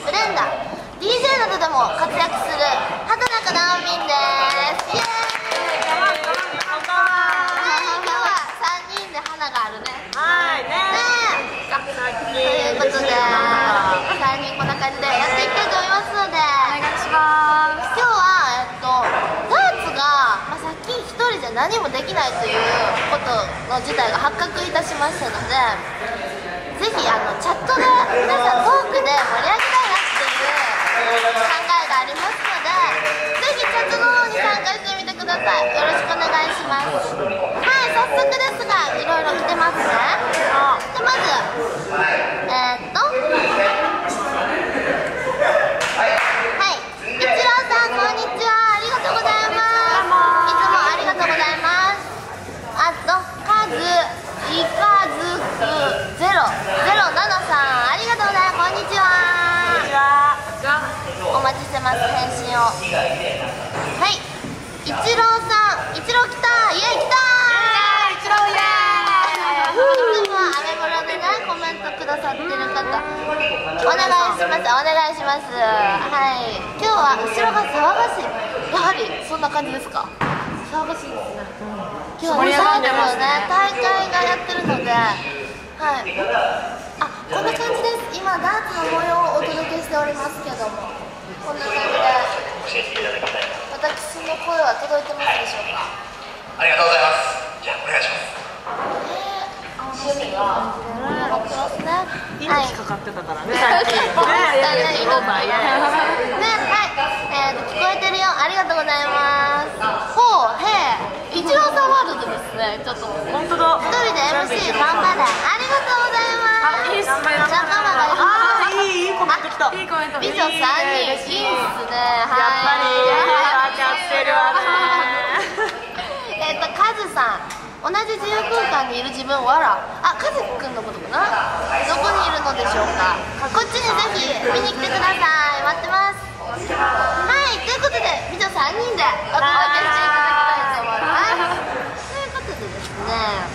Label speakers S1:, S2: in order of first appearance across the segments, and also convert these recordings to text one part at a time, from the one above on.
S1: スレンダー DJ などでも活躍する畑中直美です。イエーイ。
S2: 今日は
S1: 3人で花があるね。
S3: はいねということで3
S1: 人こんな感じでやっていきたいと思いますので。お願いします。今日はえっとダーツが、まあ、さっき1人じゃ何もできないということの事態が発覚いたしましたのでぜひあのチャットで皆さんトークで盛り上げ参加してみてください。よろしくお願いします。はい早速ですがいろいろ来てますねでまずえー、っとはいイチローさんこんにちは。ありがとうございます。いつもありがとうございます。あとカズイカズクゼロゼロナナさん。ありがとうございます。こんにちはお待ちしてます。返信を。はい。一郎さん一郎来たイエイ。来た一郎イエーイ。いつもアメブロでねコメントくださってる方お願いしますお願いしますはい今日は後ろが騒がしいやはりそんな感じですか騒がしいですね、今日は、ね、最後ね大会がやってるのではいあこんな感じです今ダーツの模様をお届けしておりますけどもこんな感じで教えていただきたい
S4: 私の声は届いてますでしょうか？ありがとうございます。じゃあお願いします。
S1: 趣味は
S3: 命かかってたからね、
S1: はい。
S3: ね
S1: ね
S3: え、
S1: はい、えーと、聞こえてるよ、ありがとうございます。ほう、へえ、一郎さんワールドですね、ちょっと。一
S3: 本当だ。
S1: 人で MC 頑張れ、ありがとうございます。
S2: いいっすね
S1: 仲間がいる。
S3: あー、いい、いいコメント来た。
S2: いいコメント
S1: 美女三人、いいっすね。
S3: やっぱり、
S1: はい。
S3: 分かってるわね。
S1: えっと、カズさん。同じ自由空間にいる自分わらあ、カズくんのことかな？どこにいるのでしょうか？こっちにぜひ見に来てください。待ってます。はい、ということで美女3人でお届けしていただきたいと思います。ということでですね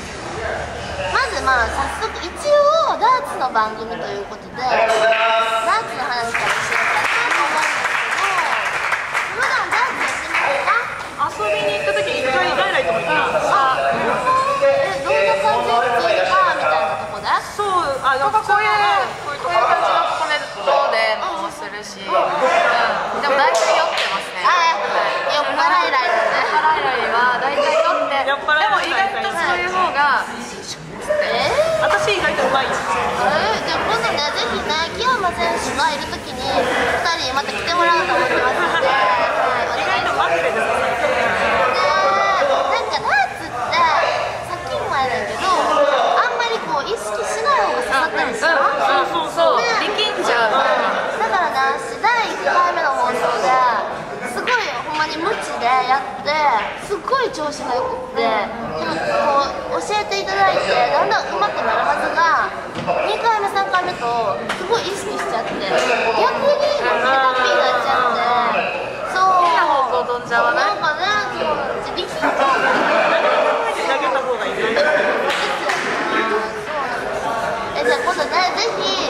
S1: まずまあ早速一応ダーツの番組ということでダーツの話からしていきたいなと思うんですけど普段ダーツやってますか
S3: 遊びに行った時一回外来とも行った。
S1: えどんな感じ普通にバーみたいなとこで
S3: そう、あ、
S2: こここういうこういう感じのコメントでもするし、うん、でも大体酔ってますね
S1: あ酔っ払いライブね
S2: 払いライは大体酔って
S3: っ払い
S2: でも意外とそういう方が
S1: え
S3: 私意外とうまい。
S1: えー、じゃあ今度ねぜひね木山選手がいるときに2人また来てもらおうと思ってますので、はい、お願いします
S3: 意外とマジでです。
S1: ねなんかダーツってさっきもやねんけどあんまりこう意識しない方が刺さったりしない
S3: そうそうそう。
S2: 力んじゃう
S1: だからね私第1回目の放送ですごいほんまに無知でやってすっごい調子がよくってでもこう教えていただいてだんだん上手くなるはずが2回目3回目とすごい意識しちゃって逆にヘタピーになっちゃってそう
S2: 変な方向飛んじゃわない
S1: なんかねそうなんで
S3: 投げた方がいい
S1: じゃあ今度ねぜひ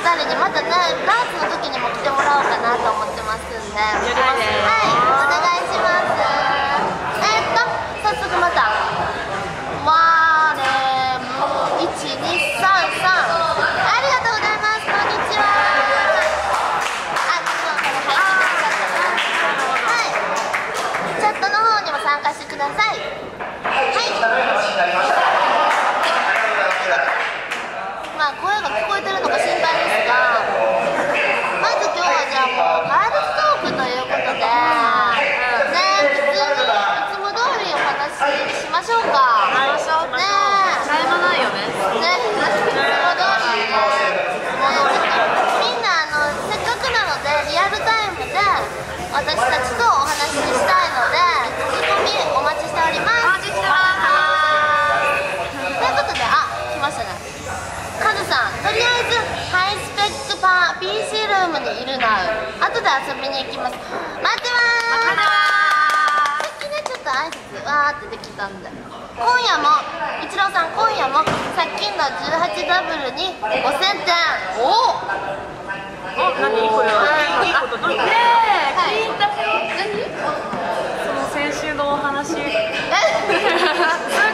S1: 2人にまたねダーツの時にも来てもらおうかなと思ってますんで。はいお願いしますえー、っと早速またわーれむ1233ありがとうございますこんにちはあそうこれ配信でよかったなはいチャットの方にも参加してくださいはいまあ声が聞こえてるのか心配ですがまず今日はじゃあもうガールズトークということでね普通にいつも通りお話ししましょうか
S3: はいしましょう
S1: ね
S2: 絶え間ないよね
S1: ねいつも通りねねちょっとみんなあのせっかくなのでリアルタイムで私たちとお話ししたいので聞き込みお待ちしております。
S2: お待ちしてます。
S1: ということであ来ましたね。カズさんとりあえずハイスペックパン PC ルームにいるな。後で遊びに行きます。待ってまーす。さっきねちょっと挨拶わーってできたんで。今夜も一郎さん今夜もさっきの18ダブルに5000点。おお
S3: お、何これ。は。い。いことどうい。うこと。
S2: ねえ聞い。
S1: 何
S2: その先週のお話。そういう
S1: え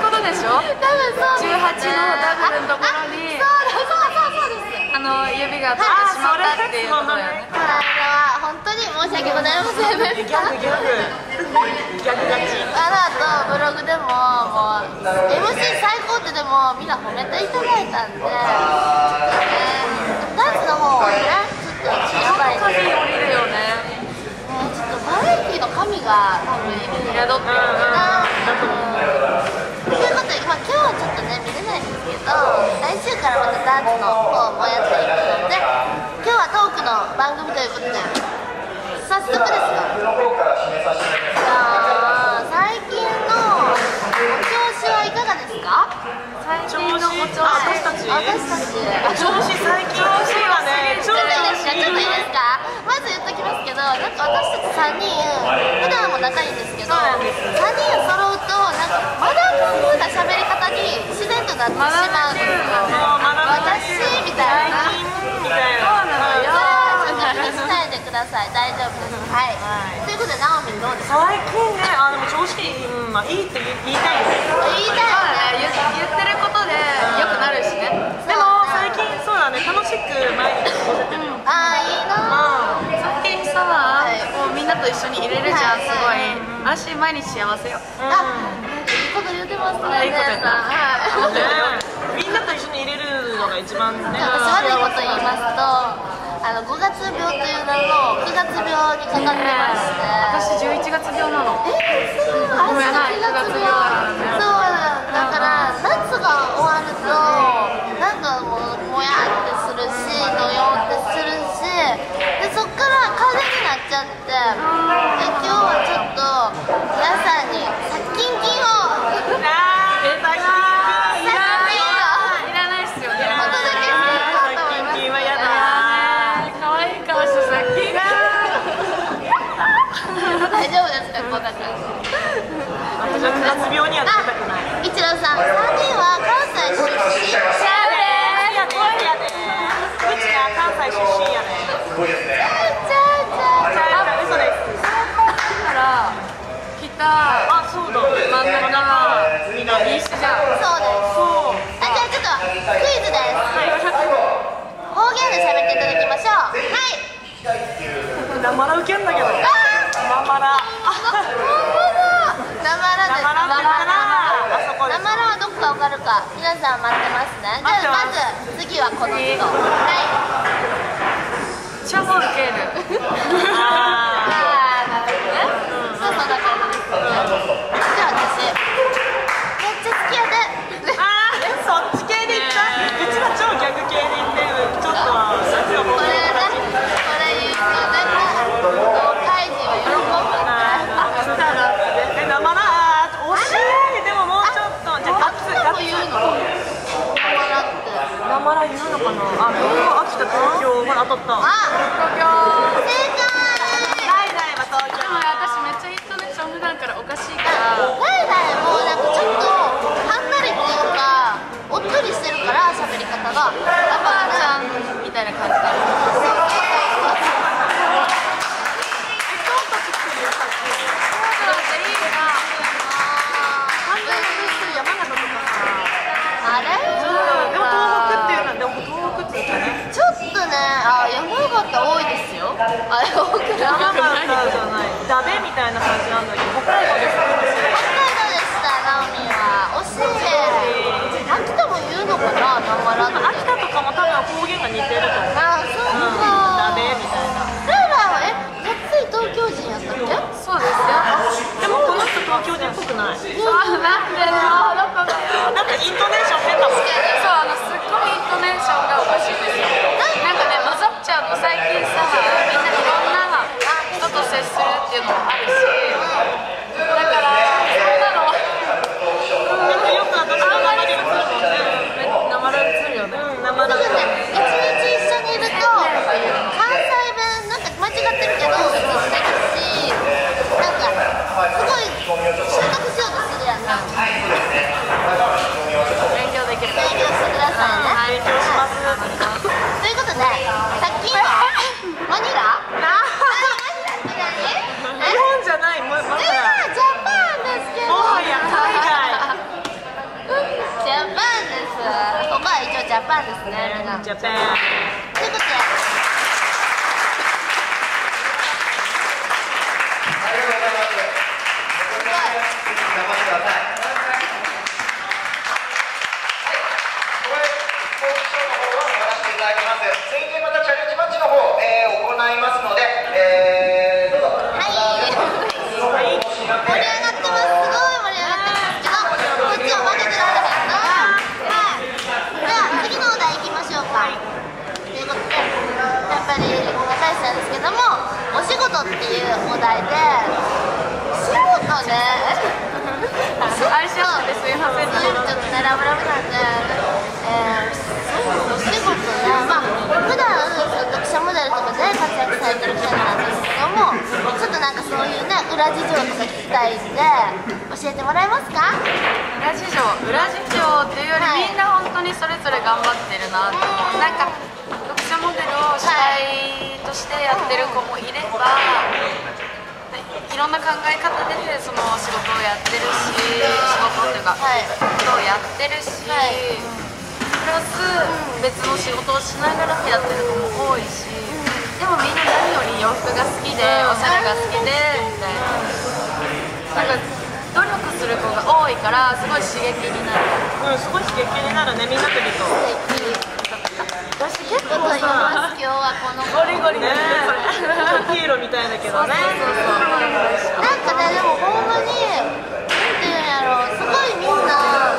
S2: ことでしょ
S1: 多分そうです。ね
S2: 18のダブルのところに
S1: ああそうだそうそうそうです
S2: あの指が当たってしまったっていうことだよね
S1: この間は本当に申し訳ございませんでした
S3: ギャグギャグ。ギャグガチ。
S1: あの後ブログでももう MC 最高ってでもみんな褒めていただいたんで。ねダンスの方はねちょっとやばいんで、
S2: 鍵
S1: ね、
S2: 降りるよね
S1: ちょっとバラエティの神が多分いる
S2: 宿ってる
S1: なということで、まあ、今日はちょっとね見れないんですけど来週からまたダーツの方もやっていくので今日はトークの番組ということで早速ですが。調子
S3: 私たち
S1: 私たち
S3: 調子最近調子がね。
S1: ちょっといいですかちょっといいですかまず言っときますけどなんか私たち3人普段も仲いいんですけど3人揃うとなんかマダム風な喋り方に自然となってしまうんですよ私みたいな
S3: みたいな。
S1: ださい。大丈夫です。はい、ということでナオミンどうですか？
S3: 最近ね、あでも調子いい、うん、まあいいって言いたいです。
S1: 言いたいよね
S2: 言言ってることで良くなるしね。
S3: でも最近そうだね、楽しく毎日過ごせてる。よ。
S1: ああいいな。
S3: うん。
S2: 最近さ、
S1: はい。
S2: もうみんなと一緒にいれるじゃん、
S1: はい
S2: すごい。私毎日幸せよ。
S1: あこと言ってますね
S3: いいこと言った。みんなと一緒に入れるのが一番ね
S1: 私悪いこと言いますとあの5月病という名の9月病にかかってまして
S2: 私11月病なの。
S1: えそうあ
S2: ごめんな
S1: 9
S2: 9月病
S1: そうだから夏が終わるとなんかもうもやってするしどよってするしでそっから風邪になっちゃってで今日はちょっと皆さんに大丈夫です。かこんな感じ
S3: 私は夏病にはなりたくない
S1: あ一郎さん3人は関西出身
S3: やでやでやでうちが関西出身やね
S4: す。ごいです。ね
S1: ちゃうちゃう
S3: じゃあ嘘です。
S2: から北
S3: あそうだ
S2: 真ん中
S3: 南
S2: 西じゃん
S1: そうです。
S3: そう
S1: あじゃあちょっとクイズです。はい方言で喋っていただきましょうはい
S3: なまら受けんだけど
S1: あ
S3: なまら
S1: あまらです
S3: なまらって言ったらあそこです
S1: なまらはどこかわかるか皆さん待ってますねじゃあまず次はこの人はい
S2: チャボルケール
S1: で
S3: いう
S2: お
S1: 題で仕事ね。
S2: 相性ってすいません
S1: ちょっとねラブラブなんで、えー、そうお仕事ねまあ普段読者モデルとかで活躍されてる方なんですけどもちょっとなんかそういうね裏事情とか聞きたいんで教えてもらえますか
S2: 裏事情裏事情っていうより、
S1: はい
S2: みんな本当にそれぞれ頑張ってるなと思うなんか読者モデルを主体としてやってる子もいれば、でいろんな考え方でその仕事をやってるし仕事っていうか、
S1: はい。
S2: ことをやってるし、
S1: はい。
S2: プラス別の仕事をしながらもやってる子も多いし、でもみんな何より洋服が好きで、おしゃれが好きでみたいな。なんか努力すする子が多いからすごい刺激になる。
S3: うんすごい刺激になるねみんなといると。私結
S1: ちょっと言います今日はこの
S3: ゴリゴリねヒーローみたいだけどね
S1: なんかねでもほんまになんていうんやろすごいみんな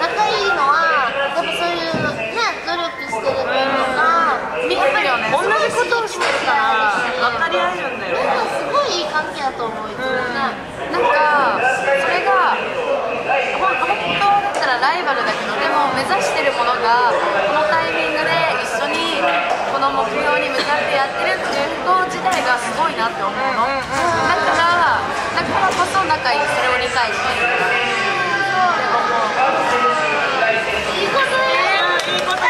S1: 仲いいのはやっぱそういうね努力してるとか
S2: 見えるよね
S3: 同じことをしてるから分かり合えるんだよね
S1: なんかすごいいい関係だと思ういつもね
S2: なんかそれがほん本当だったらライバルだけどでも目指してるものがこのタイミングで緒にこの目標に向かってやってるっていうこと自体がすごいなって思うの。だからだからこそ仲いいそれを理解して。る
S1: いいこと言う
S3: いいこと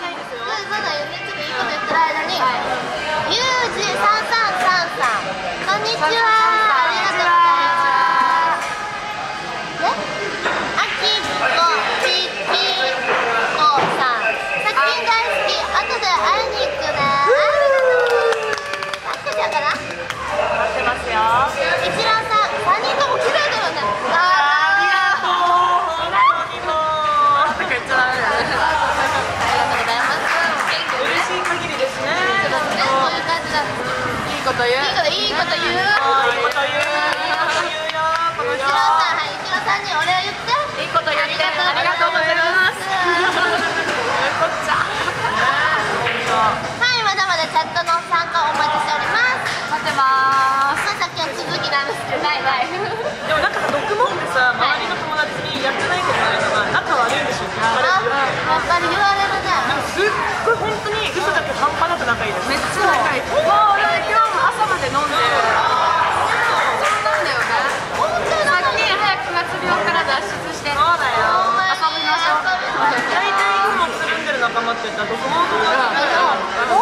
S3: 言いいですよ
S1: そうそうだよねちょっといいこと言ってる間にゆうじさんさんさんさん。こんにちは
S2: こと言ってありがとうございますこっちゃ
S1: はいまだまだチャットの参加お待ちしております。
S2: 待ってまーす
S1: さっきは続きなんですけどないない
S3: でもなんかさ毒もってさ周りの友達にやってないことないのが仲悪いんでしょって言われ
S1: あ
S3: る
S1: やっぱり言われるね
S3: すっごい本当に嘘だけど半端なく仲いいです
S2: めっちゃ仲いいもう俺今日も朝まで飲んでるそうなんだよね
S1: 本当に
S2: さっき早く9月病から脱出して
S3: そうだよ
S1: ほんまに
S2: 遊びましょう
S1: 遊びましょう
S3: 大体いつもつるんでだと思う
S1: 本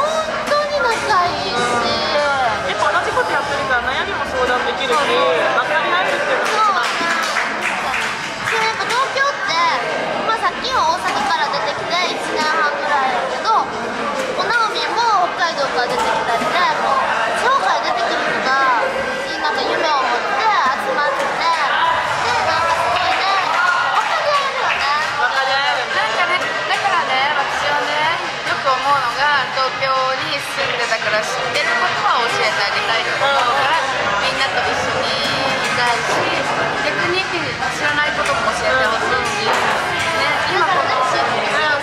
S1: 当に仲いいし
S3: やっぱ同じことやってるから悩みも相談できるし分かり合えるっていうの
S1: そう
S3: が一番
S1: でやっぱ東京って、まあ、さっきは大阪から出てきて1年半ぐらいやけどおなおみも北海道から出てきたりでもう
S2: 東京に住んでたから知ってることは教えてあげたいと思うからみんなと一緒にいたいし逆に知らないことも教えてほしいし、ね、今この知っ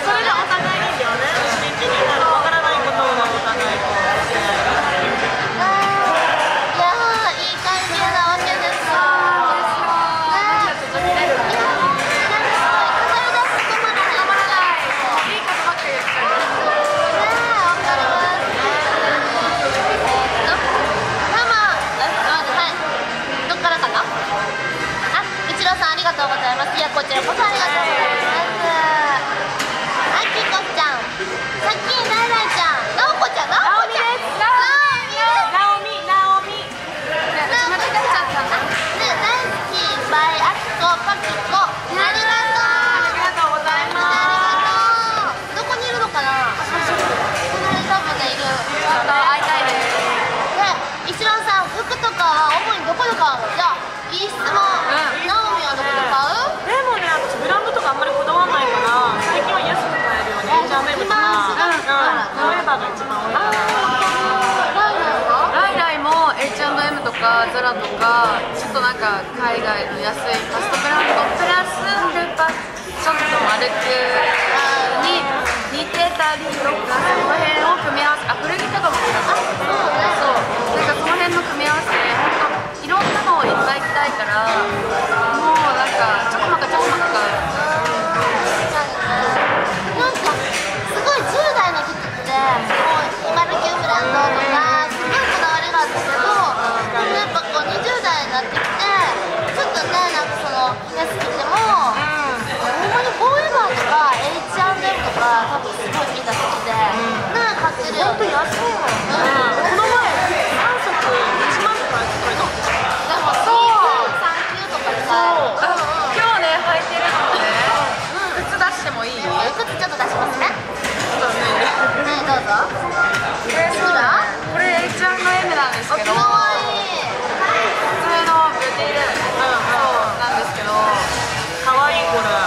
S3: と
S1: か
S2: ZARA とかちょっとなんか海外の安いファストブランドプラスルパちょっと丸くに似てたりとかその辺を組み合わせあ古着とかもそうだ。そう。なんかその辺の組み合わせで本当いろんなのをいっぱい着たいからもうなんかちょこまかちょこまか
S1: なんか、すごい10代の時って、もう今時ブランドとか、ちょっとね、なんかその、安くても、ほんまにフォーエバーとか H&M とか、多分すごいみんな好きで、ね、買ってる。
S3: 本当安いもん
S1: うん
S3: この前3足1万とかやった
S1: でもそう産休とかで買える
S2: あ今日ね履いてるのね靴出してもいい
S1: え靴ちょっと出しますねはいどうぞ
S2: これそうだこれ H&M なんですけど
S1: かわい
S2: 普通のビューティーだよね
S1: かわ
S3: いいこ
S1: れ。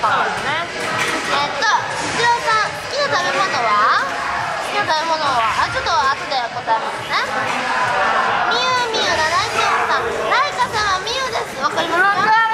S1: 楽しいかも
S3: ね。
S1: えっと一郎さん好きな食べ物は？好きな食べ物は？あちょっと後で答えますね。みゆみゆ74さん。ライカさんはみゆです。わかりますか？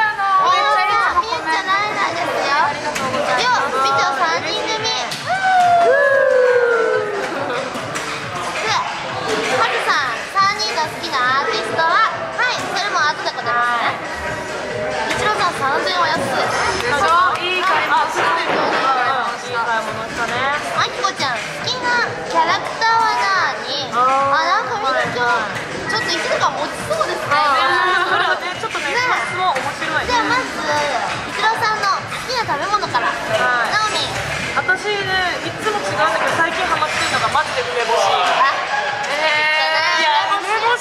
S1: ち
S2: ょ
S1: っと1時間持ちそうですね。
S3: これはねちょっとね質問面白い。
S1: じゃあまず一郎さんの好きな食べ物から。
S3: はい。
S1: ナオミ。
S3: 私ねいつも違うんだけど最近ハマってるのがマジで梅干し。
S1: あ
S3: いや梅
S2: の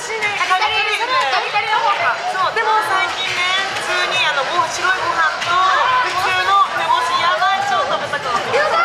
S2: 方か
S3: そうでも最近ね普通にあのご白いご飯と普通の梅干しやばい超食べたくなって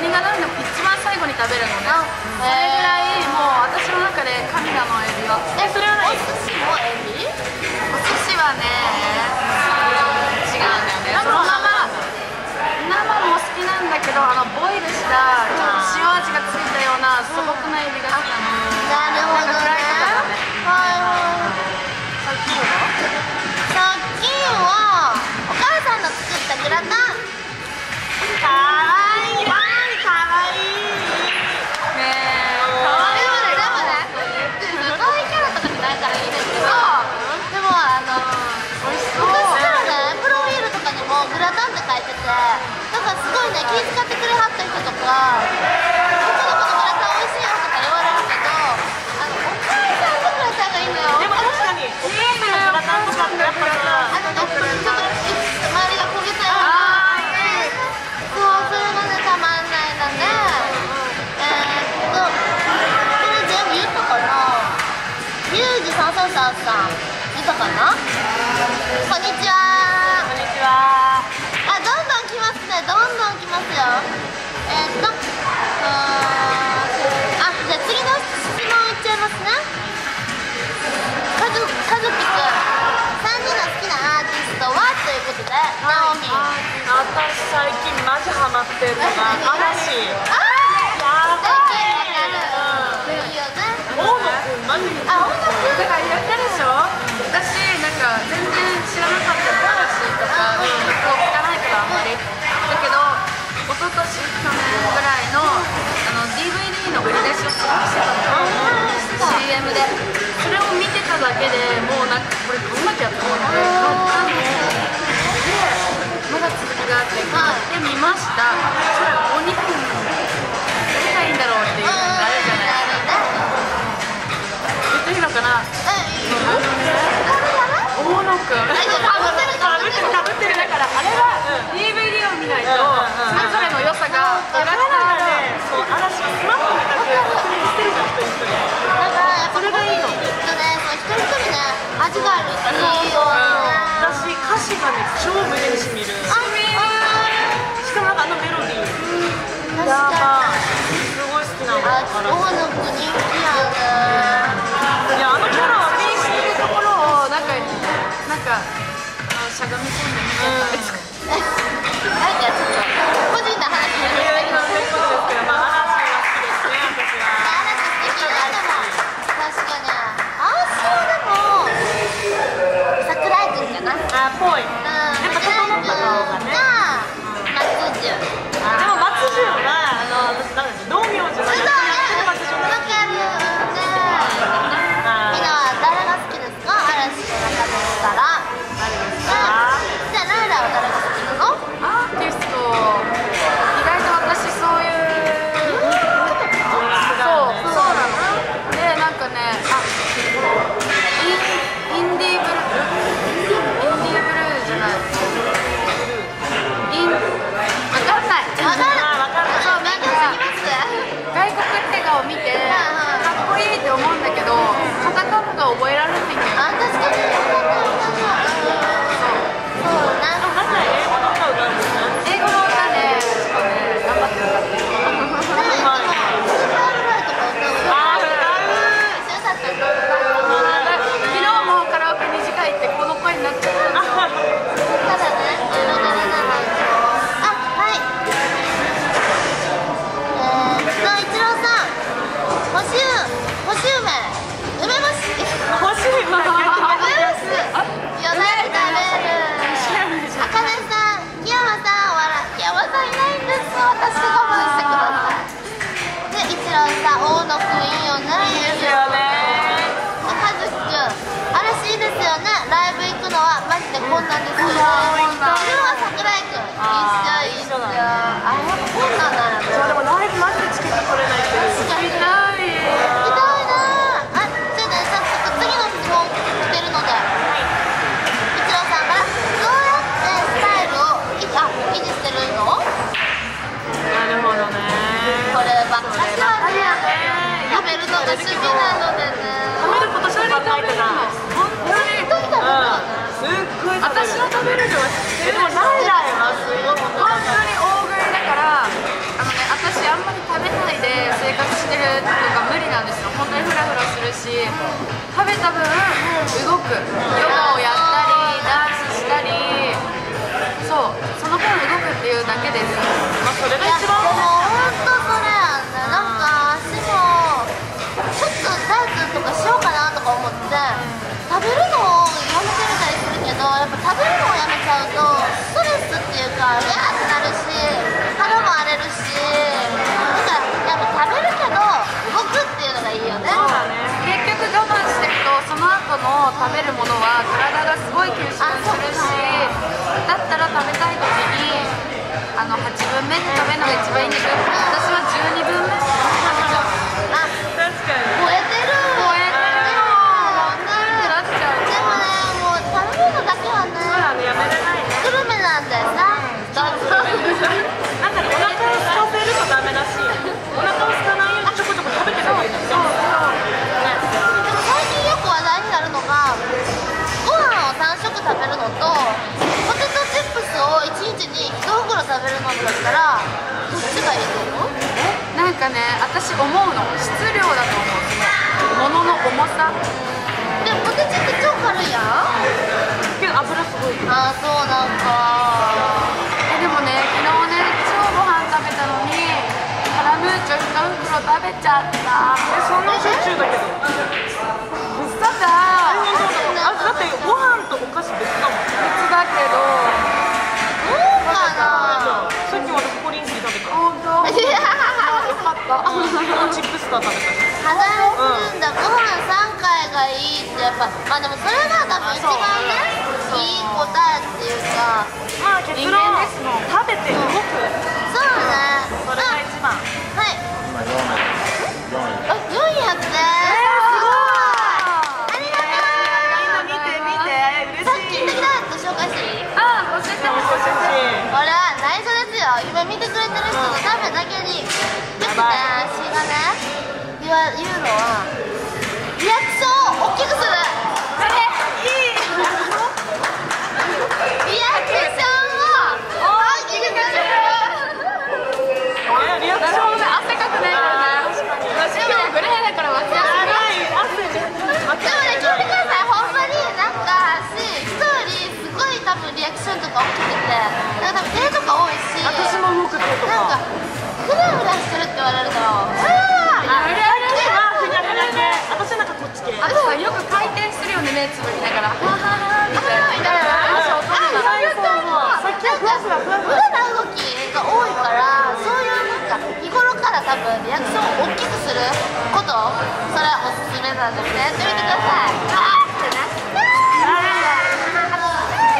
S2: 何が何でも一番最後に食べるのね。それぐらいもう私の中で神なのエビは。
S1: えそれはお寿司もエビ？
S2: お寿司はね違うんだよね。そのまま。生も好きなんだけどあのボイルしたちょっと塩味がついたような素朴なエビが好きなの。
S1: なるほどね。はいはい
S3: さっきの
S1: さっきはお母さんの作ったグラタン
S3: い
S2: ね
S1: 気遣ってくれはった人とか「うちの子のグラタン美味しいよ」とか言われるけどあのお母さんのグラタンがいいのよ
S3: でも確かにお母さんのグラタンとかってやっぱさ
S1: あのねちょっと周りが焦げたようなそうそれがねたまんないのでえーっとこれ全部言ったかな？ユージさんさんさんさん言ったかな？こんにちはどんどん来ますよ。えーっとあじゃあ次の質問いっちゃいますね。かずかずきくん。3人の好きなアーティストは？ということでナオミ。
S3: 私最近マジハマってるのが嵐
S1: あ
S3: やばい。
S1: ーいい。よね
S3: 大野くんマジで。
S1: あ音楽
S2: だから言ったでしょ。私なんか全然知らなかったけでもうなんかこれ買わなきゃと思って買ったんでまだ続きがあって買ってみました。そお肉
S3: どれがいい
S1: ん
S2: だろうっていうのがあるじゃないですか。
S1: 言って
S3: いい
S1: のかな？大ん
S3: か
S1: ぶ
S3: ってるかぶってる
S1: かぶってるだからあれは DVD を見な
S2: いとそれぞれの良さが分かない
S1: のでして。
S2: いいの。っとねもう一人一人ね味が
S1: ある。っていう。
S3: 私歌詞がね
S2: 超胸にしみる。
S1: しか
S2: もあのメロディー、うん、
S3: 確か
S1: にすごい好きなの。あおはの子人気やねいやあのキャラは気にしてるところをなんかなんかあしゃがみ込ん
S3: で見ち
S1: ゃった。か、ん、なんかちょっと個人の話になりますけどあかなうんや
S3: っ
S2: ぱ
S1: 整った顔がね松潤。でも松潤はあの私
S3: な
S1: んです道明寺のが趣味なのでね
S3: 食べることしか考えてない
S2: 本当に
S1: 本当に食べる
S3: すっごい
S2: 私の食べる量は
S3: でもライライはすごい本当
S2: 本当に大食いだからあのね私あんまり食べないで生活してるのが無理なんですよ本当にフラフラするし食べた分動くヨガをやったりダンスしたりそうその分動くっていうだけです
S3: まあそれが一番
S2: 後の食べるものは体がすごい吸収するしだったら食べたい時にあの8分目で食べるのが一番いいんだけど私は12分目
S3: と
S1: ポテトチップスを1日に1袋食べるのだったらどっちがいいと思う？
S2: なんかね私思うの。質量だと思う。そのものの重さ。
S1: でもポテチって超軽いやん。
S3: けど油すごい
S1: ああそうなんか。
S2: えでもね昨日ね超ご飯食べたのにカラムーチョ1袋食べちゃった。
S3: えそんなしょっちゅうだけど。
S2: 嘘だ。
S3: あだってご飯とお菓子別だもん
S2: 別だ。けど
S1: どうかな
S3: さっき私ポリンキー食べた
S2: 本当よかった
S3: チップスター食べたし
S1: 肌荒れするんだ、ご飯3回がいいってやっぱまあでもそれが多分一番ねいい答えっていうか
S3: まあ結論
S1: がね。
S3: 言わ言うの
S1: はリ
S5: アクシ
S1: ョンを大きく
S3: す
S1: る。
S3: これいい。リアク
S1: ショ
S3: ンを大
S1: きくするリアクションで汗
S2: かくね確かにグ
S1: レーだからでもね聞いてくださいほんまになんかし一人すごい多分リアクションとか大きくてなんか多分手とか多いし
S3: 私も動くとか
S1: なんかフラフラしてるって言われるとあ
S3: あふにゃふにゃ系私なんかこっち系
S2: あとよく回転するよね目つぶりながらはははみたいなみたい
S1: あさっきなんか無駄な動きが多いからそういうなんか日頃から多分リアクションを大きくすることそれはおすすめなのでやってみてくださいあーってね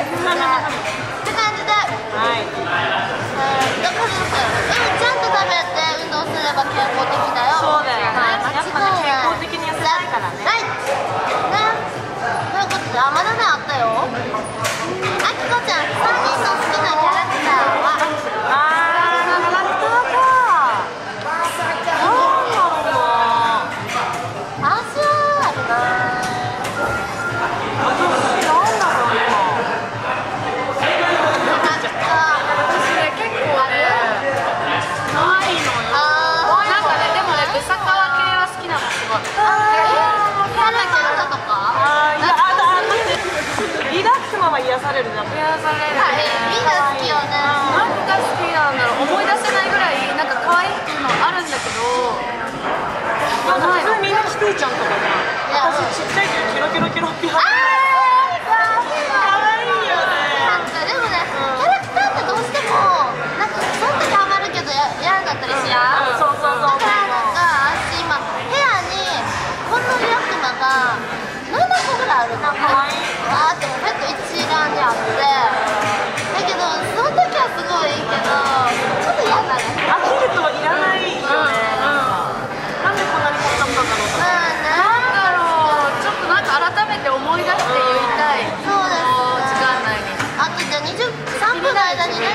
S1: って感じで
S3: はい
S1: からうんちゃんと食べて運動すれば健康的だよ
S3: そうだよね
S1: はい間違いない
S3: ね
S1: ということあまだねあったよ。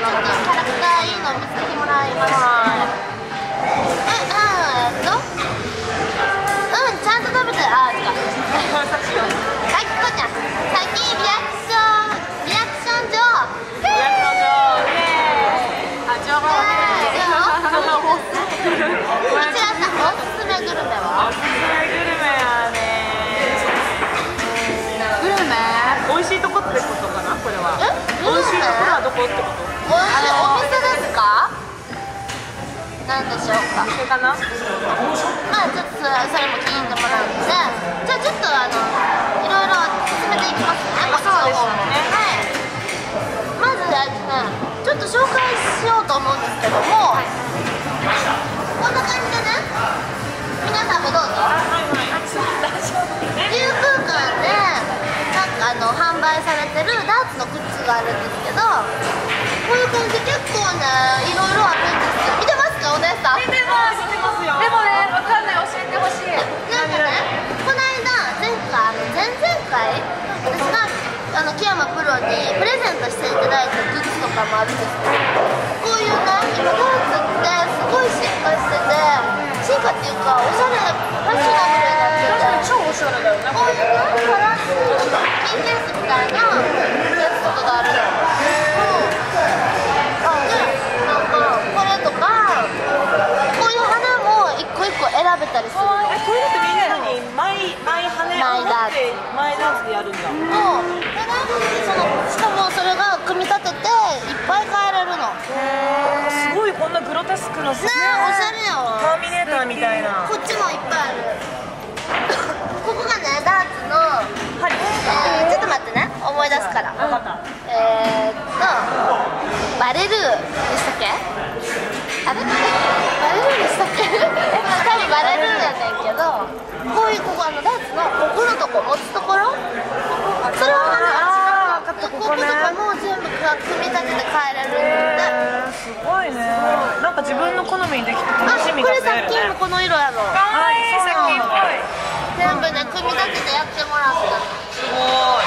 S3: い
S2: いの
S1: 見つけてもらいますえうんえっとうんちゃんと食べてあ違うはいきこちゃん最近リアクションリアクション上
S3: リアクション上イエーイ
S1: さんおすすめグルメは
S3: おすすめグルメ？はね
S2: グルメ？
S3: 美味しいとこってことかな？これは。
S1: え？
S3: 美味しいところはどこってこと？
S1: お店ですか？なんでしょうか？
S3: これかな？
S1: まあちょっとそれも聞いてもらうのでじゃあちょっとあのいろいろ進めていきますね。こっちの方も
S3: ね。
S1: はい。まずあのねちょっと紹介しようと思うんですけども、こんな感じでね皆さんもどうぞ。自由空間でなんかあの販売されてるダーツのグッズがあるんですけどこういう感じで結構ねいろいろあるんですよ。見てますかお姉さん？
S3: 見てます。見てますよ
S2: でもねわかんない教えてほしい
S1: なんかね、この間、前回、前々回、私があの木山プロにプレゼントしていただいたグッズとかもあるんですけど、こういうね、今ダーツってすごい進化してて、進化っていうか、おしゃれ、ファッショナブル
S3: 超おしゃれだよね
S1: こういうね、ガラス、キーケースみたいなやつとかがあるの。で、なんか、これとか、こういう花も一個一個選べたりするの。
S3: えこういうのってみんなにマイマイ羽を持ってマイダンスでやるんだ。
S1: もうでねそのしかもそれが組み立てていっぱい変えれるの。ね
S3: すごいこんなグロテスクな
S1: えおしゃれやわ
S3: ターミネーターみたいな。
S1: こっちもいっぱいある。ここがねダーツの、
S3: はい。
S1: えー、ちょっと待ってね。思い出すから。
S3: 分かった。
S1: えー、っとバレルーでしたっけ？あれ？多分バレルーやねんけどこういうここあのダーツのここのとこ持つところ？それは
S3: あー分かった
S1: ここと
S3: ここね
S1: かも全部組み立てて変えられるんで
S3: えーすごいねなんか自分の好みにできて楽しみが増えるねこれ
S1: さっきもこの色やろ
S3: かわいいさっきっぽい
S1: 全部ね組み立ててやってもらった
S3: すごい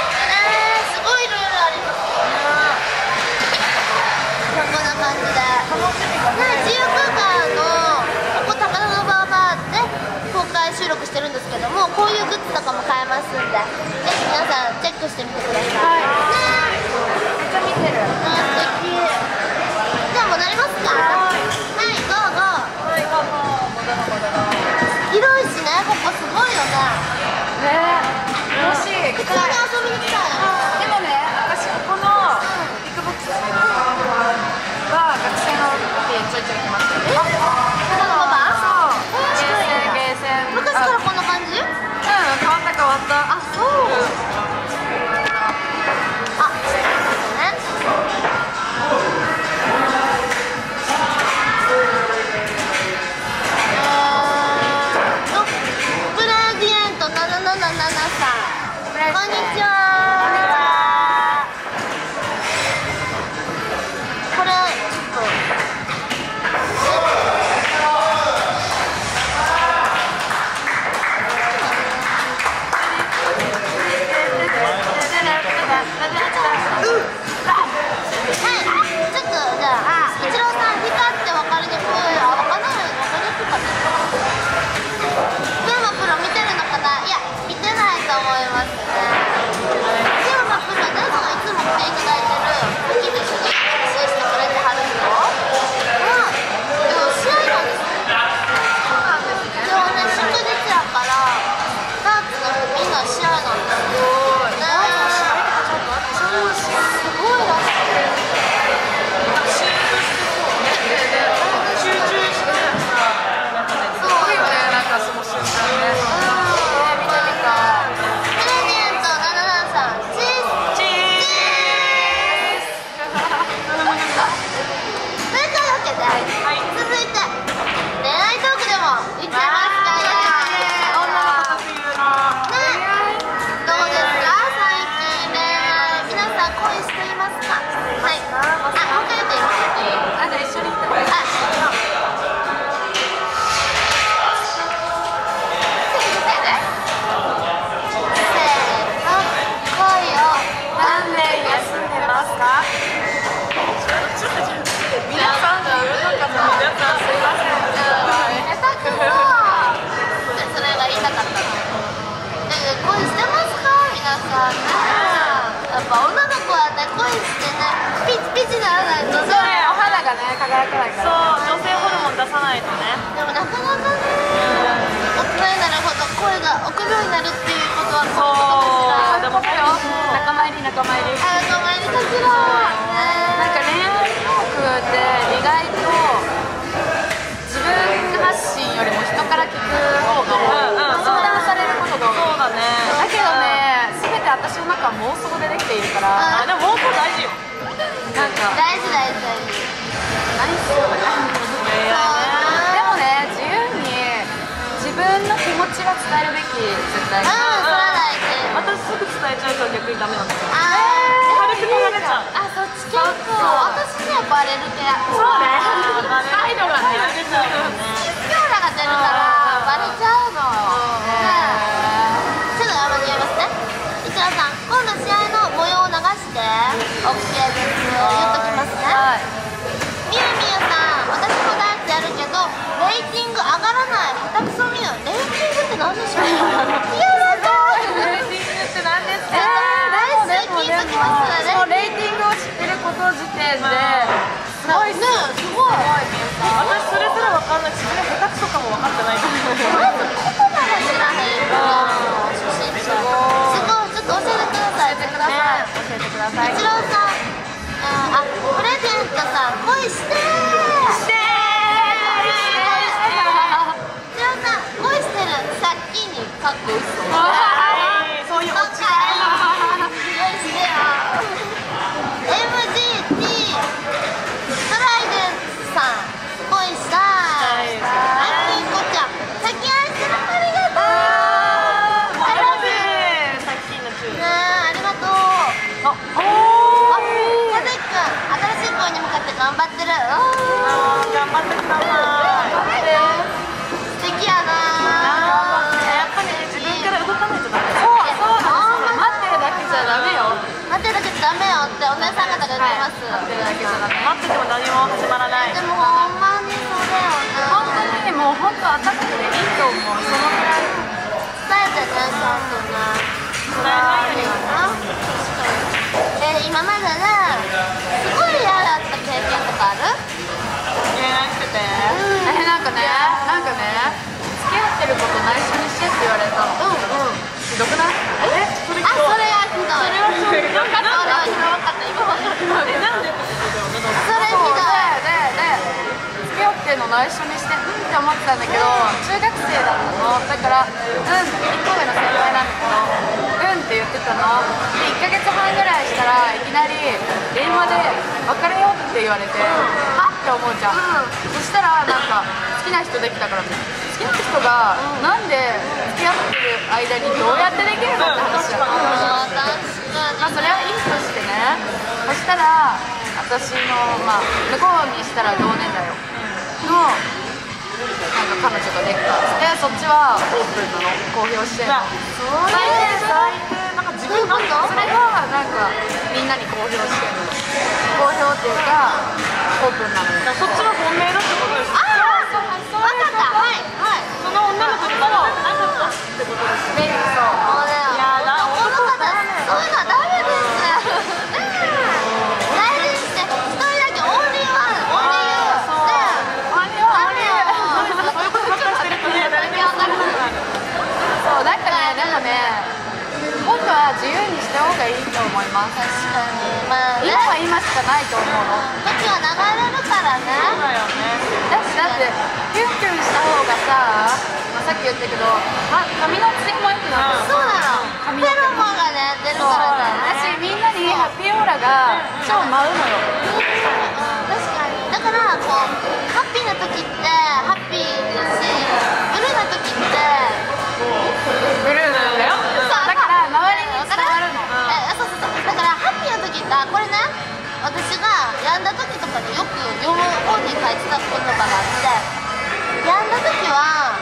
S1: ぜひ皆さんチェックしてみてください、
S2: はい、ちゃ
S1: ありますかはいゴーゴー
S2: はいゴーゴー
S1: 広いしねここすごいね
S2: 楽しい
S1: 遊びに来た
S2: でもね私ここのビッグボックス
S1: は
S2: 学生の頃ちょい
S1: ちょい来ました。変わっ
S2: た。
S1: あ
S3: そう、
S2: 私
S3: ね。
S1: やっぱアレルギー
S2: そうね。
S3: 態度がね。出ちゃうよね。
S1: スキャラが出るからバレちゃうのちょっとあの言いますね。一郎さん今度試合の模様を流して OK です言っときますね。
S2: はい
S1: みゆみゆさん私もダンスやるけどレーティング上がらない下手くそみゆレーティングって何でしょう
S2: レーティングって何ですか
S1: えー、来週聞いときます
S2: ってること時点で。すごい。
S1: ねすごい。
S3: 私それすら分かんない。し自分下手くそかも分かってない。
S1: まず言葉が知らへんから初心者すごい。ちょっと教えて。ください
S2: 教えてください。教えてください。
S1: 一郎さん。あプレゼントさん恋して恋してるさっきにかっこ嘘
S3: はいそう
S1: 張ってる
S3: 頑張ってください
S1: 素敵。やな
S3: やっぱり自分から動かないとダメ
S2: そう。そう待ってるだけじゃダメよ。
S1: 待ってるだけじゃダメよ。ってお姉さん方が言ってます、
S2: 待ってるだけじゃダメ
S3: 待ってても何も始まらない
S1: でもほんまにそうだよ
S2: 本
S1: な
S2: 当にもう本当アタックでいいと思う。そのぐらい。
S1: 伝えてねちゃんとっ
S3: て
S2: るの内緒にしてうんって思ってたんだけど中学生だったの。だからうん1個上の先輩なんだけどうんって言ってたの。で1ヶ月半ぐらいしたらいきなり電話で別れようって言われてはって思うじゃん、そしたらなんか好きな人できたから好きな人がなんで付き合ってる間にどうやってできるのって話だったまあそれはいいとしてね。そしたら私のまあ向こうにしたら同年代よのなんか彼女ができたっつってそっちはオープンなの公表して。
S3: 最低最低なんか自分なんだ
S2: それがなんかみんなに公表して。んの公表っていうかオープンなの。よ
S3: そっちは本命だってことです
S1: ああそう分か。ったはい。はい。
S3: その女の子となかったってことです
S2: メリーそう自由にした方がいいと思います。
S1: 確かに。まあね。
S2: 今は今しかないと思うの
S1: 時は流れるからね。
S3: そうだよね。
S2: だしだってキュンキュンした方がさ、まあ、さっき言ったけど、ま、髪のツヤも良くなる
S1: そうなの。フェロモンがね出るからね。
S2: だしみんなにハッピーオーラが超舞うのよ。
S1: 確かに。だからこうハッピーな時ってハッピーだしブルーな時って
S2: ブルーなんだよ
S1: あこれね私が病んだ時とかでよく読む本に書いてた言葉があって病んだ時は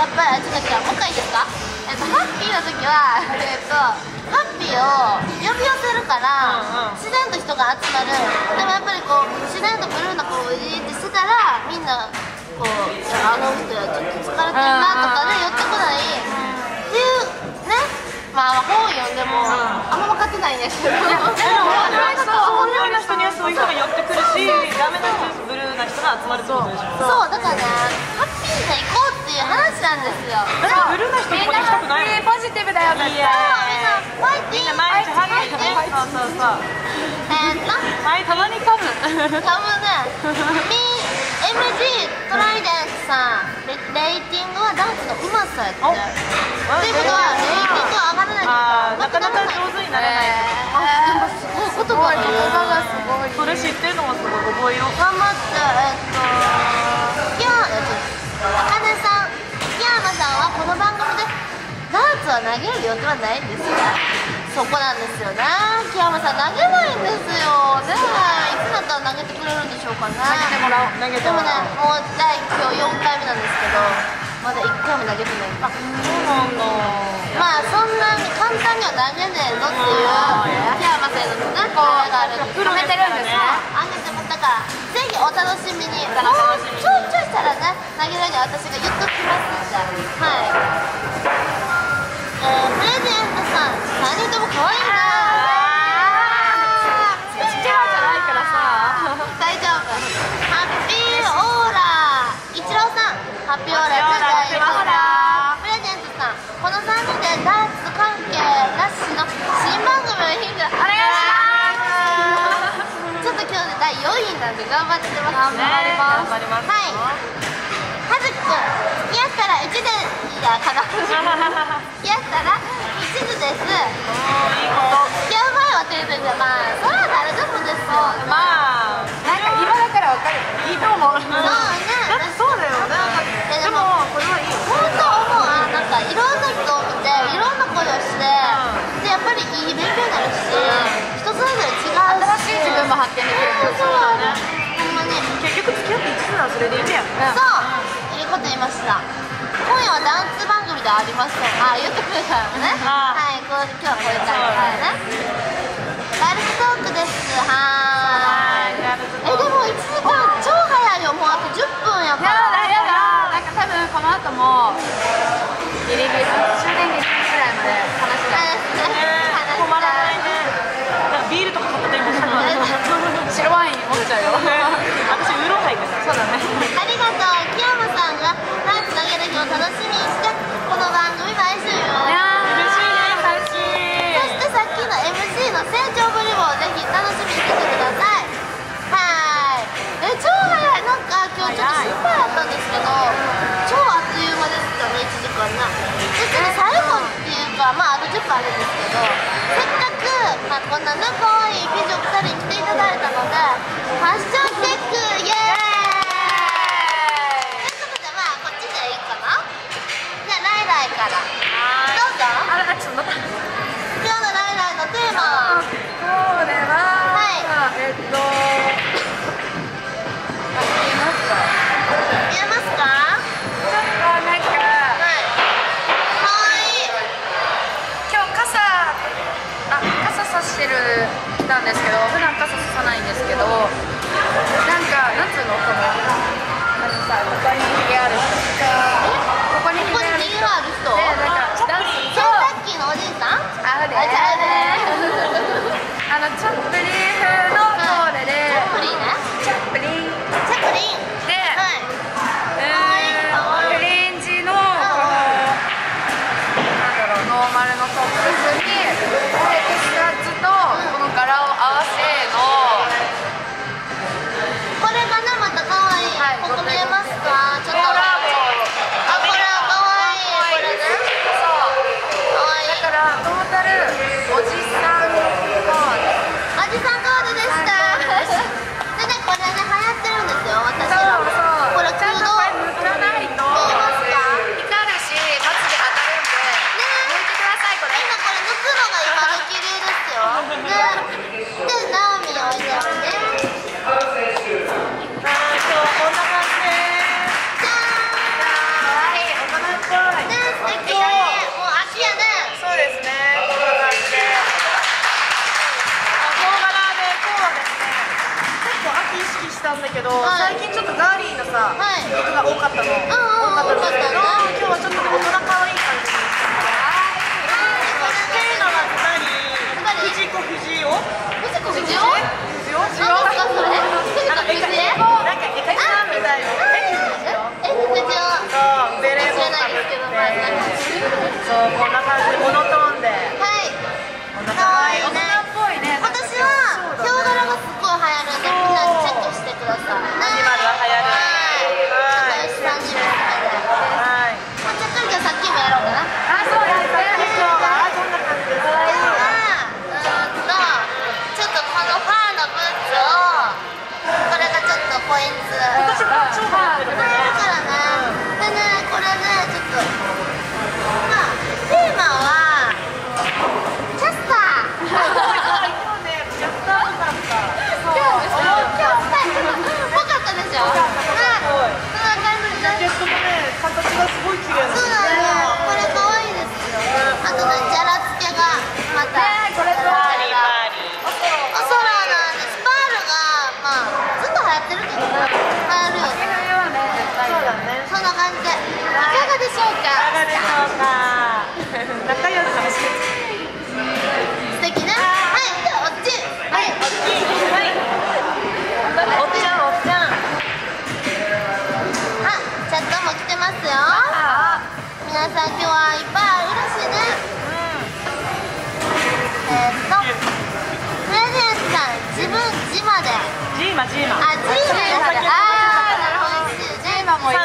S1: やっぱりあ違う違うもう一回いいですか、えっと、ハッピーな時は、えっと、ハッピーを呼び寄せるから、
S3: うんうん。
S1: 自然と人が集まる。でもやっぱりこう自然とブルーなこういってしてたらみんなこうあの人はちょっと疲れてるなとかで寄ってこない。っていうねまあ本読んでもあんま分かってないんですけど。
S3: でも本人にはそういう人が寄ってくるしダメな人ブルーな人が集まるってことでしょ
S1: そうだからねハッピーで行こうっていう話なんですよ。
S3: だってブルーな人ここに来たくない
S2: ポジティブだよ
S3: 毎日励んでそうそうそう。
S1: えーっと。
S3: はいたまに噛む。
S1: 多分ね、み MG トライデントさんレレーティングはダンスのうまさやって。
S3: お
S1: ということはレーティングは上がらない
S3: あーなかなか
S1: 上
S3: 上手にならない。
S1: あでもすごいことがね
S2: がすごい。
S3: それ知ってるのもすごい覚えよう
S1: 頑張ってえっとキヤえっとあかねさん木山さんはこの番組でダーツは投げる予定はないんですがそこなんですよね。木山さん投げないんですよ。ね。えいつだったら投げてくれるんでしょうかね。
S3: 投げてもらおう。投げて
S1: でもね
S3: もらおう。
S1: もう第今日4回目なんですけどまだ1回も投げてない。あ
S3: そうなんだ。
S1: まあそんなに簡単には投げねえぞっていう木山さんのねこうがあるんです。
S3: プロですか？らね
S1: あげてもだからぜひお楽しみに。もうちょいちょいしたらね投げるように私が言っときますんで。はい。えー、プレゼントさん3人とも可愛いな。
S2: ちっちゃいじゃないからさ
S1: 大丈夫。ハッピーオーラ。一郎さん。ハッピーオーラ
S3: ハッピーオーラ。
S1: プレゼントさんこの3人でダーツ関係なしの新番組をヒントお願いします。ちょっと今日で第4位なんで頑張ってます。
S3: ね頑張ります。
S1: はい。はずきくんやったら1でいやかなやったら1でです
S3: いいこ
S1: 付き合う前は照れてるんでまあそれは大丈夫ですよ
S3: まあ
S2: なんか今だからわかる
S3: いいと思う
S1: そうね
S3: だってそうだよなんか
S1: え
S3: でもこれはいい
S1: 本当思うあなんかいろんな人を見ていろんな声をしてでやっぱりいい勉強になるし人それぞれ違うし
S2: 新しい自分も発見できる
S1: そう
S3: だね
S1: ほんまに
S3: 結局付き合って1ならそれでいいんだよ
S1: そう。いいこと言いました。今夜はダンス番組ではありませんあ言ってくれたのね。
S3: あ。
S1: はいこう今日はこれからね。ガールズトークです。はーい。えでも1時間超早いよ。もうあと10分やか
S2: や
S1: ら
S2: だやだ。なんか多分この後もギリギリ終電ギリぐらいまで話し
S3: 止まらないね。ビールとか片手に
S2: 白ワイン持っちゃうよ
S1: あるんですけどせっかく、まあ、こんなね可愛い美女2人に来ていただいたのでファッションチェックイエーイど
S2: なんかなんつうのこのあのさここにひげある人
S1: でいかがでしょう
S3: い
S1: か？
S3: かがでしょうか仲良し楽しい
S1: 素敵ねはいではこっち。はい。
S3: はいおっちゃんおっちゃん。
S1: あチャットも来てますよ。皆さん今日はいっぱいあるらしいね。えーっとプレゼンスさん自分自まで。
S3: ジーマジーマ。
S1: あジーマであーなるほど。ジーマ
S2: もいて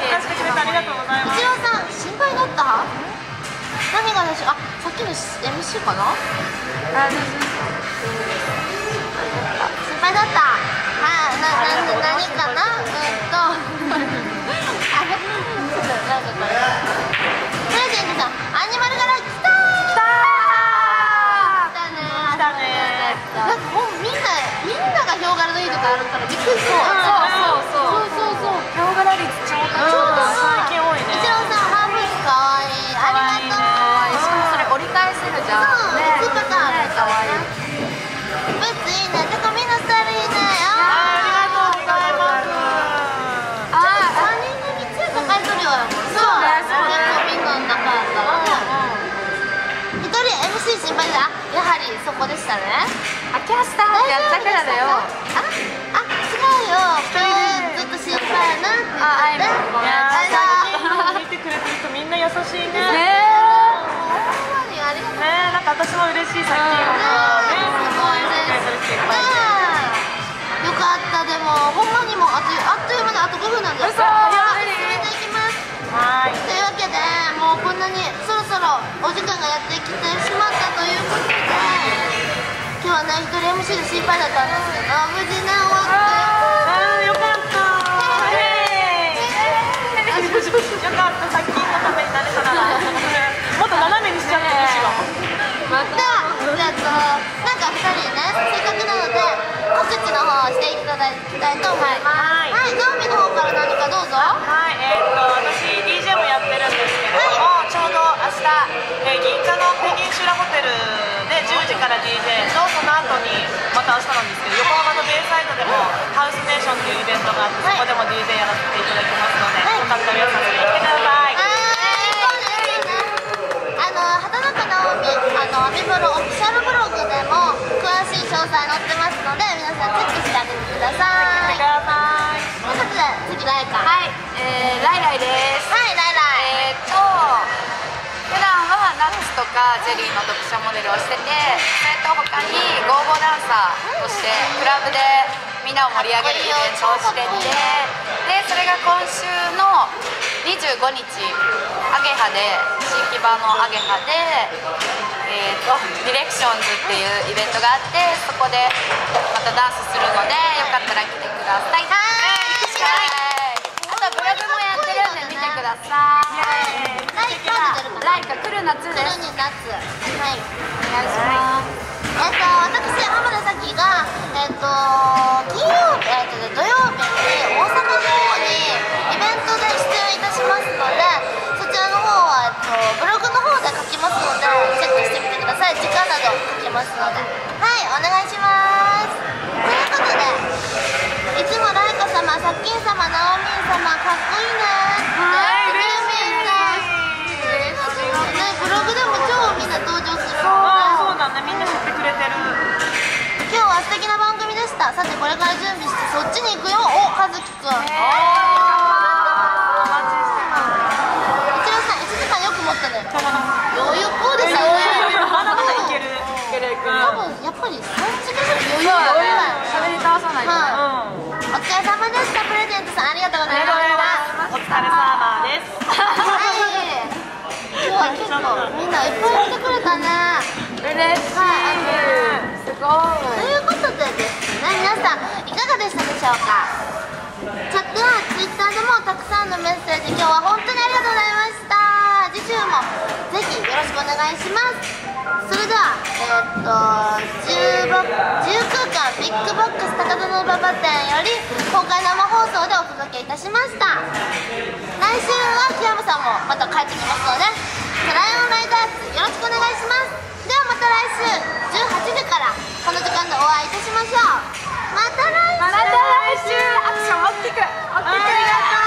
S1: 何がでしょうあさっきの MC かな？
S2: あ
S1: 心配だった。はいなな何かな？うんと。あれ？なんかこれプレゼントさんアニマル柄来たー。来た来たね。
S3: 来たね
S1: なんかもうみんなみんながヒョウ柄のいいとかあるからびっくりそう。
S2: そうそうそう。
S1: そうそうそう。
S2: ヒョウ柄率超高い。
S1: ちょうどさ
S3: 最近多
S1: かわいい。ブーツい。いねてかみんなスタイルいい。ね
S3: ありがとうござい。ます
S1: あ三人組つい。抱えとそう
S2: ねそうね
S1: 結構みんな仲やった一人 MC 心配だやはりそこでしたね
S2: あやったからだよ
S1: ああ違うよずっと心配やなって
S2: ああいみ
S1: 言って
S2: ごめん
S3: い。や
S1: あ
S3: ー最近見てくれてる人みんな優しいねね
S1: まにありがとう
S3: なんか私も嬉しい最近
S1: よかったでも。ほんまにもうあっという間にあと5分なんです
S2: 嘘。
S1: 進めていきます
S3: はーい。
S1: というわけでもうこんなにそろそろお時間がやってきてしまったということで今日はね一人 MC で心配だったんですけど無事ね終わって
S3: よかったよかったさっきのためになれたな。らと斜めにしちゃってむしろ
S1: またなんか2人ねせっかくなので告知の方をしていただきたいと思います。
S3: はい。
S1: はいの方から何かどうぞ。
S3: はい、えーっと私 DJ もやってるんですけれども、ちょうど明日、えー銀座のペニンシュラホテルで10時から DJ とその後にまた明日なんですけど横浜のベイサイドでもハウスネーションっていうイベントがあって、
S1: はい
S3: そこでも DJ やらせていただきますので、
S1: はい
S3: よかったら皆さん来てください。
S1: あの畑中直美あのアミブロオフィシャルブログでも詳しい詳細載ってますので皆さんチェックしてあげてください
S3: 来てください。
S1: ということで次ライカ
S2: はい、えー、ライライです
S1: はいライライ
S2: えーっと普段はナッツとかジェリーの読者モデルをしててそれと他にゴーゴーダンサーとしてクラブでみんなを盛り上げるイベントをしててでそれが今週の25日アゲハで地域版のアゲハでえーっとディレクションズっていうイベントがあってそこでまたダンスするのでよかったら来てください
S1: はい
S2: 行くしかないあとブログもやってるんで見てください
S1: ライカ
S2: 来る夏です
S1: る夏はい
S2: お願いします
S1: えっと私浜田咲がえっと金曜日えっと土曜日に大阪の方にイベントで出演したさてこれから準備してそっちに行くよお和樹くん
S2: お待ちしてます
S1: 一郎さん1時間よく持ったね余裕こうですよね
S3: まだまだいけるいけるいく
S1: 多分やっぱり3時間余裕だね
S2: 喋り倒さないとね
S1: うんお疲れ様でしたプレゼントさんありがとうございました
S3: お疲れ様です
S1: はい今日は結構みんないっぱい来てくれたね
S2: 嬉しい
S1: はい
S2: すご
S1: と
S2: い
S1: いうことでですね皆さんいかがでしたでしょうか？チャットやツイッターでもたくさんのメッセージ今日は本当にありがとうございました。次週もぜひよろしくお願いします。それではえーっと10ボ10空間ビッグボックス高田の馬場店より公開生放送でお届けいたしました。来週は木山さんもまた帰ってきますので「トライオンライダーズ」よろしくお願いします。ではまた来週18時からこの時間でお会いいたしましょう。また来週。
S2: また来週。アクション大きく大きく
S1: ありがとう。